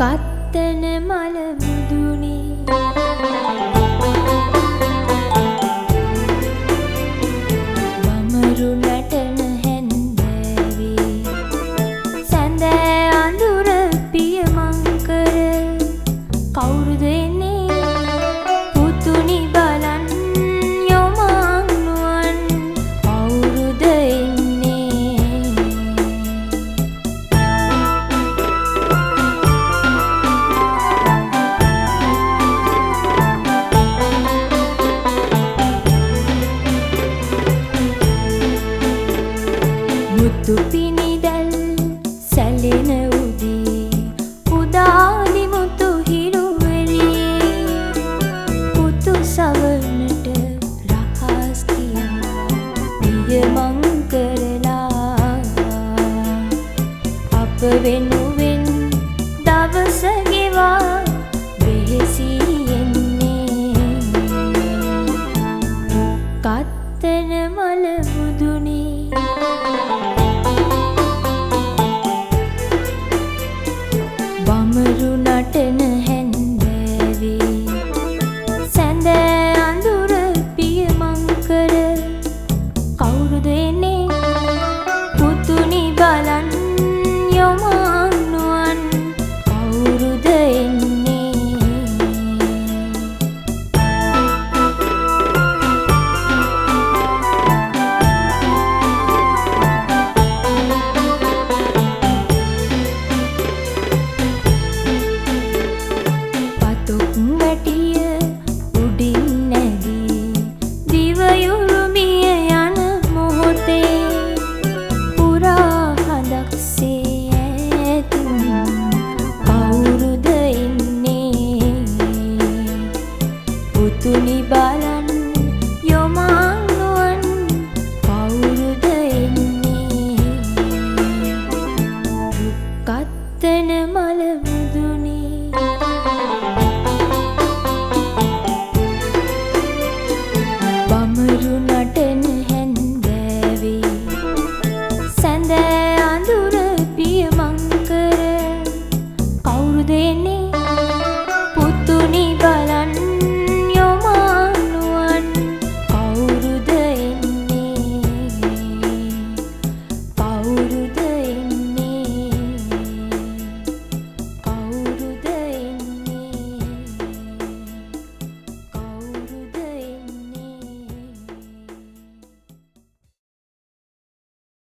කත්තන මල මුදුනේ. පුතු පිනිදැල් සැලෙන උදී. උදානිමුතු හිරුවරි පුතු සවනට රහස් කියා. පියමං කරලා. අප වෙනුව සුනි බලන් යොමානුවන් කවුරුද එන්නේ? කත්තන මලව